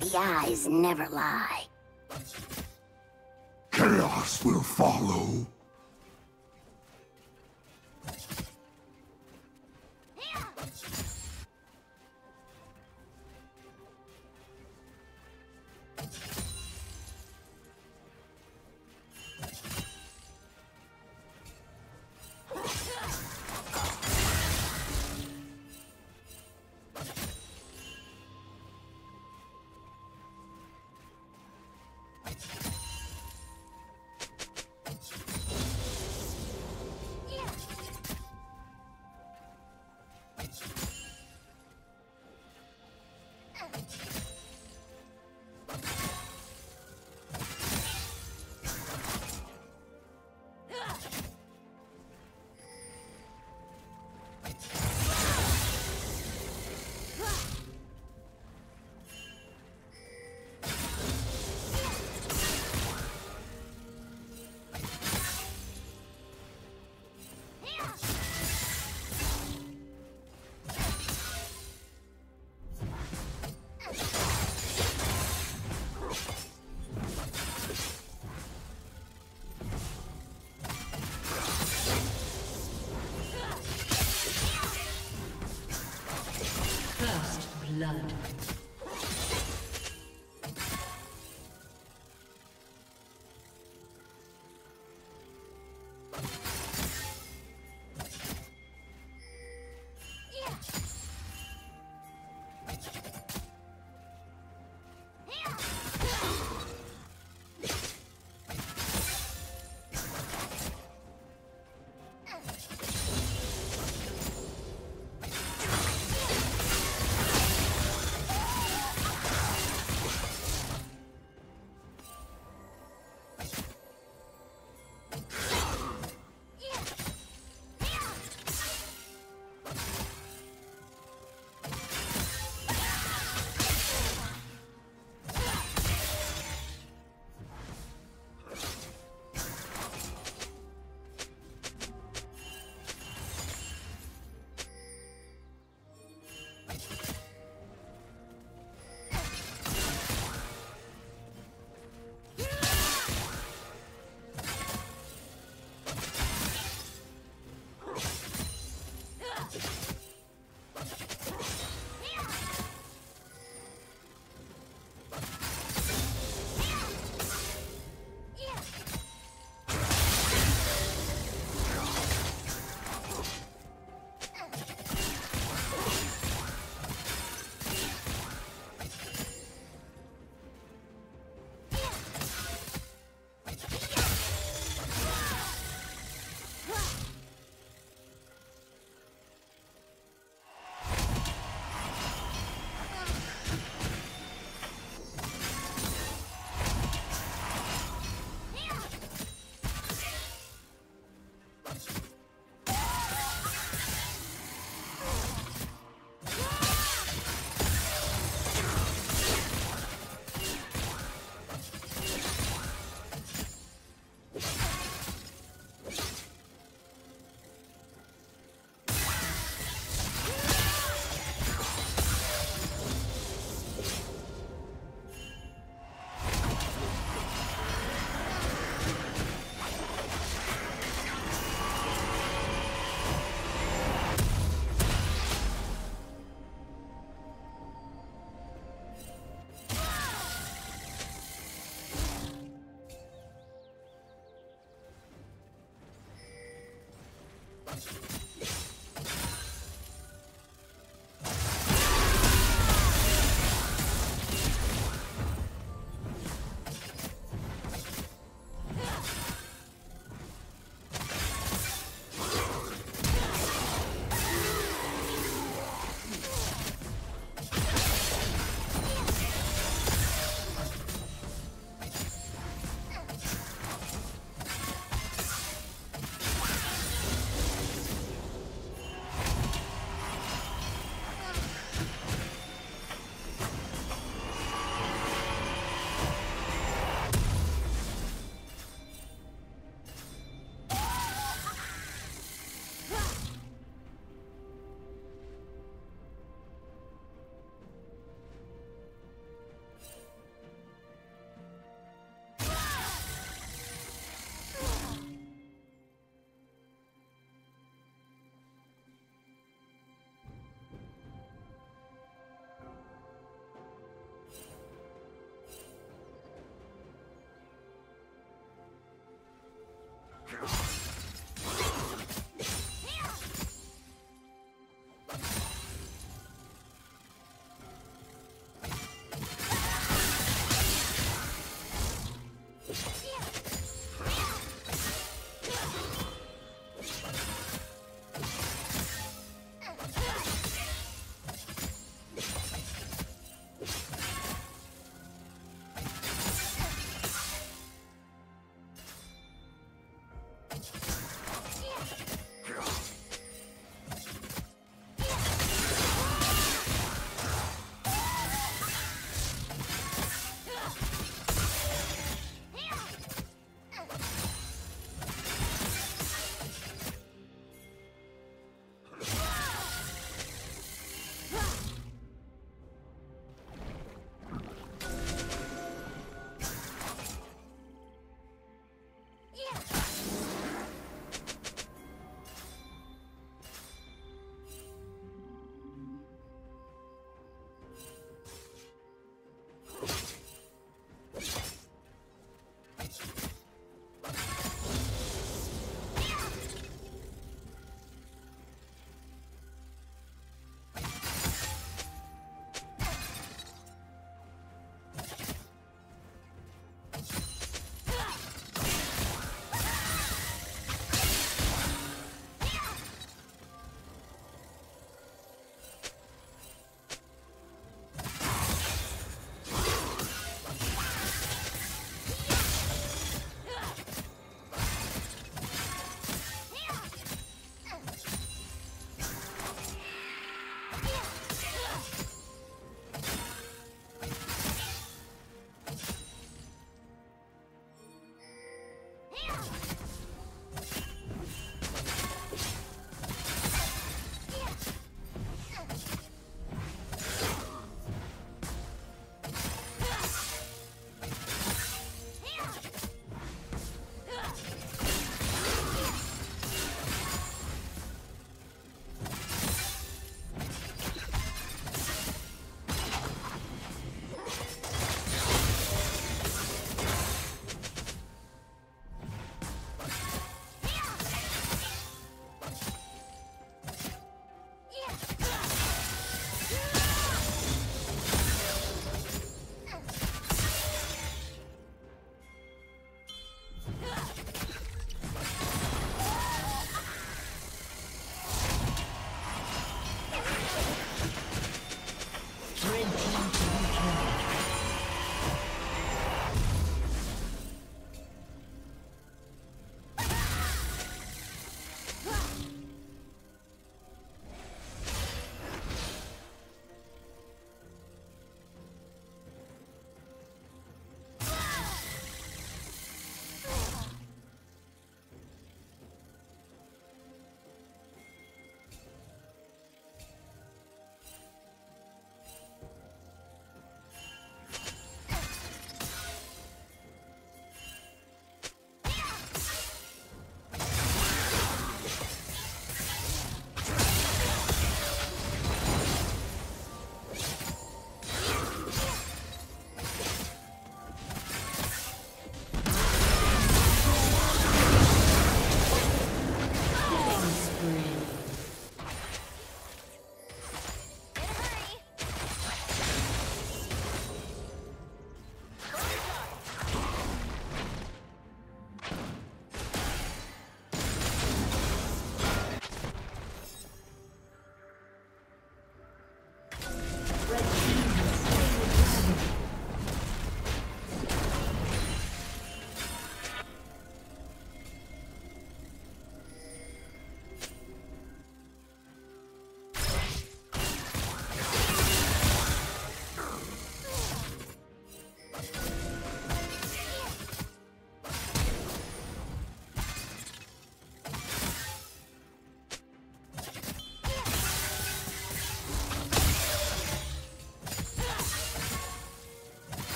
The eyes never lie. Chaos will follow.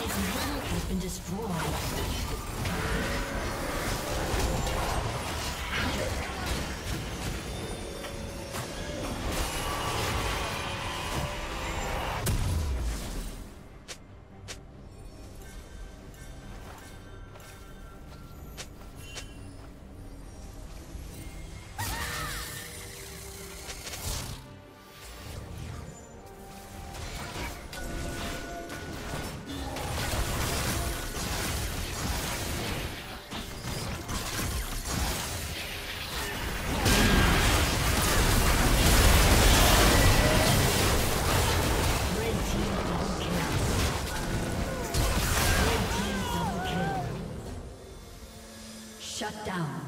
Team's middle has been destroyed. Shut down.